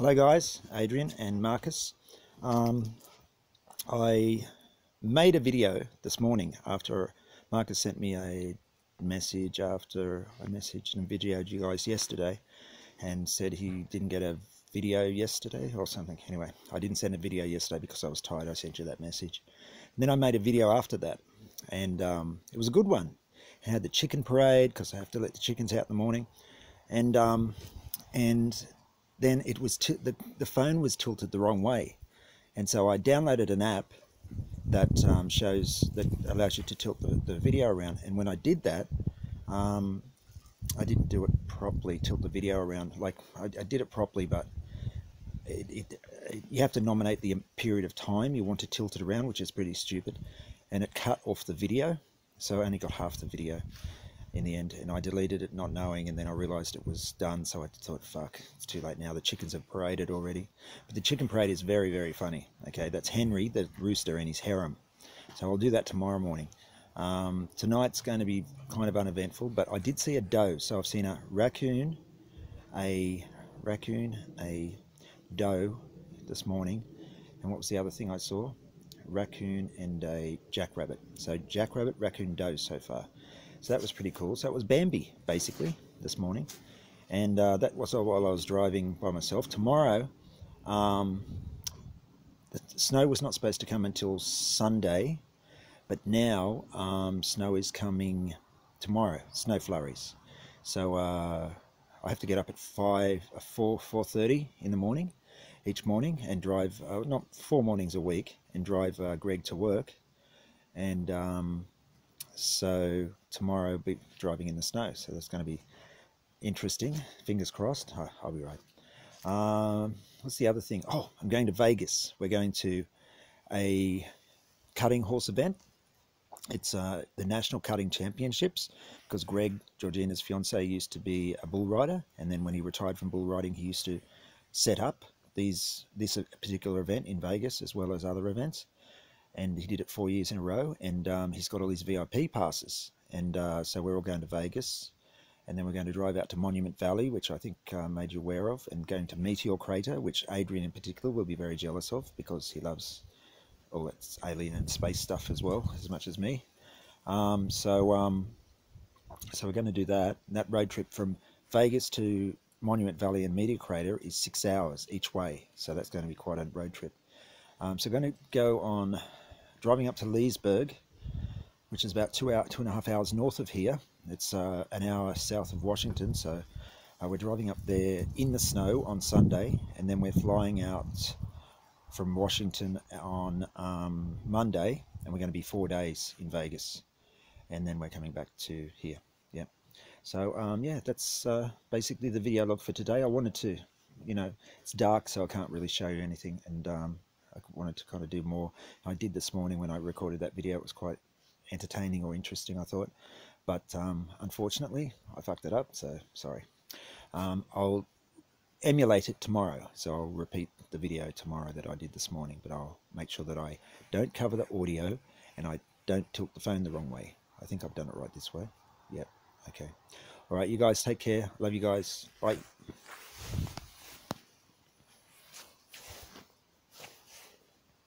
Hello guys, Adrian and Marcus. Um, I made a video this morning after Marcus sent me a message after I messaged and videoed you guys yesterday and said he didn't get a video yesterday or something. Anyway, I didn't send a video yesterday because I was tired. I sent you that message. And then I made a video after that and um, it was a good one. I had the chicken parade because I have to let the chickens out in the morning and um, and then it was the, the phone was tilted the wrong way. And so I downloaded an app that um, shows, that allows you to tilt the, the video around. And when I did that, um, I didn't do it properly, tilt the video around. Like I, I did it properly, but it, it, it, you have to nominate the period of time you want to tilt it around, which is pretty stupid. And it cut off the video, so I only got half the video in the end and I deleted it not knowing and then I realized it was done so I thought fuck it's too late now. The chickens have paraded already. But the chicken parade is very very funny okay? That's Henry the rooster and his harem. So I'll do that tomorrow morning. Um, tonight's going to be kind of uneventful but I did see a doe. So I've seen a raccoon a raccoon a doe this morning. And what was the other thing I saw? Raccoon and a jackrabbit. So jackrabbit raccoon doe so far so that was pretty cool. So it was Bambi, basically, this morning. And uh, that was while I was driving by myself. Tomorrow, um, the snow was not supposed to come until Sunday, but now um, snow is coming tomorrow, snow flurries. So uh, I have to get up at 5, uh, 4, 4.30 in the morning, each morning, and drive, uh, not four mornings a week, and drive uh, Greg to work. And um, so tomorrow be driving in the snow. So that's going to be interesting. Fingers crossed. I'll be right. Um, what's the other thing? Oh, I'm going to Vegas. We're going to a cutting horse event. It's uh, the National Cutting Championships because Greg, Georgina's fiance, used to be a bull rider, and then when he retired from bull riding, he used to set up these this particular event in Vegas as well as other events and he did it four years in a row. And um, he's got all these VIP passes, and uh, so we're all going to Vegas, and then we're going to drive out to Monument Valley, which I think uh, made you aware of, and going to Meteor Crater, which Adrian in particular will be very jealous of because he loves all that alien and space stuff as well as much as me. Um, so um, so we're going to do that. And that road trip from Vegas to Monument Valley and Meteor Crater is six hours each way, so that's going to be quite a road trip. Um, so we're going to go on driving up to Leesburg, which is about two hour, two and a half hours north of here. It's uh, an hour south of Washington, so uh, we're driving up there in the snow on Sunday, and then we're flying out from Washington on um, Monday, and we're going to be four days in Vegas, and then we're coming back to here. Yeah. So um, yeah, that's uh, basically the video log for today. I wanted to, you know, it's dark, so I can't really show you anything, and um, I wanted to kind of do more. I did this morning when I recorded that video. It was quite entertaining or interesting, I thought. But um, unfortunately, I fucked it up, so sorry. Um, I'll emulate it tomorrow. So I'll repeat the video tomorrow that I did this morning, but I'll make sure that I don't cover the audio and I don't tilt the phone the wrong way. I think I've done it right this way. Yep. Okay. All right, you guys take care. Love you guys. Bye.